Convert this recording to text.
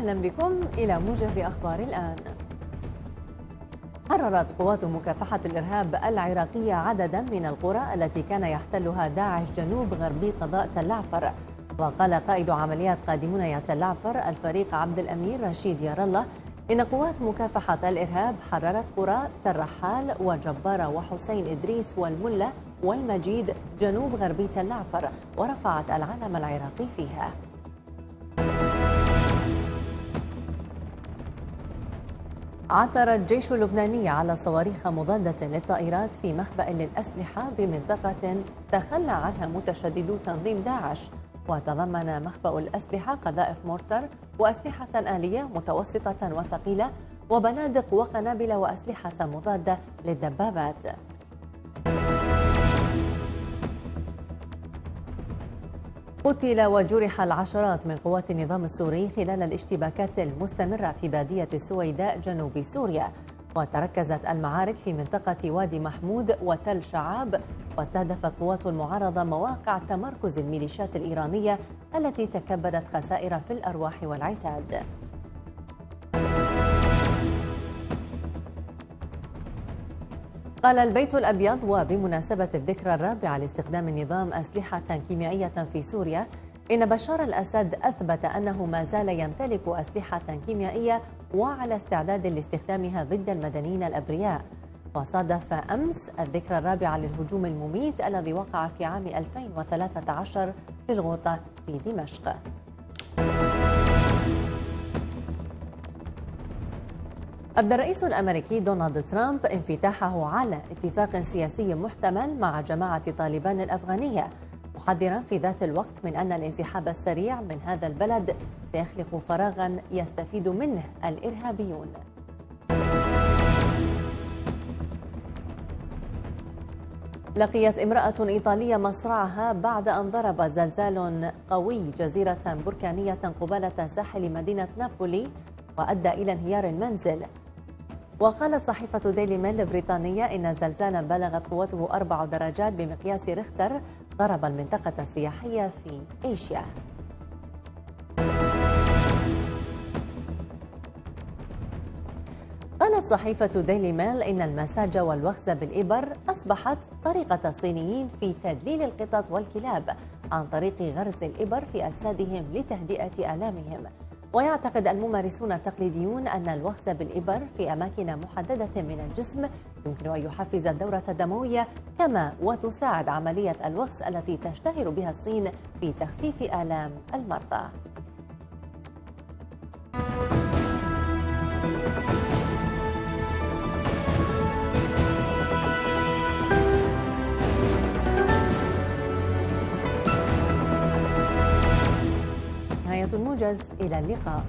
أهلا بكم إلى موجز أخبار الآن. حررت قوات مكافحة الإرهاب العراقية عددا من القرى التي كان يحتلها داعش جنوب غربي قضاء تل عفر. وقال قائد عمليات قادمون يا تل عفر الفريق عبد الأمير رشيد يار الله إن قوات مكافحة الإرهاب حررت قرى ترحال وجبارة وحسين إدريس والملة والمجيد جنوب غربي تل عفر ورفعت العلم العراقي فيها. عثر الجيش اللبناني على صواريخ مضادة للطائرات في مخبأ للأسلحة بمنطقة تخلى عنها متشددو تنظيم داعش. وتضمن مخبأ الأسلحة قذائف مورتر وأسلحة آلية متوسطة وثقيلة وبنادق وقنابل وأسلحة مضادة للدبابات. قتل وجرح العشرات من قوات النظام السوري خلال الاشتباكات المستمرة في بادية السويداء جنوب سوريا. وتركزت المعارك في منطقة وادي محمود وتل شعاب واستهدفت قوات المعارضة مواقع تمركز الميليشيات الإيرانية التي تكبدت خسائر في الأرواح والعتاد. قال البيت الأبيض وبمناسبة الذكرى الرابعة لاستخدام النظام أسلحة كيميائية في سوريا إن بشار الأسد أثبت أنه ما زال يمتلك أسلحة كيميائية وعلى استعداد لاستخدامها ضد المدنيين الأبرياء. وصادف أمس الذكرى الرابعة للهجوم المميت الذي وقع في عام 2013 في الغوطة في دمشق. أبدى الرئيس الأمريكي دونالد ترامب انفتاحه على اتفاق سياسي محتمل مع جماعة طالبان الأفغانية محذرا في ذات الوقت من أن الانسحاب السريع من هذا البلد سيخلق فراغا يستفيد منه الإرهابيون. لقيت امرأة إيطالية مصرعها بعد أن ضرب زلزال قوي جزيرة بركانية قبالة ساحل مدينة نابولي وأدى إلى انهيار المنزل. وقالت صحيفة ديلي ميل البريطانية إن زلزالا بلغت قوته أربع درجات بمقياس ريختر ضرب المنطقة السياحية في إيشيا. قالت صحيفة ديلي ميل إن المساج والوخز بالإبر أصبحت طريقة الصينيين في تدليل القطط والكلاب عن طريق غرز الإبر في أجسادهم لتهدئة آلامهم. ويعتقد الممارسون التقليديون أن الوخز بالإبر في أماكن محددة من الجسم يمكن أن يحفز الدورة الدموية كما وتساعد عملية الوخز التي تشتهر بها الصين في تخفيف آلام المرضى. الموجز إلى اللقاء.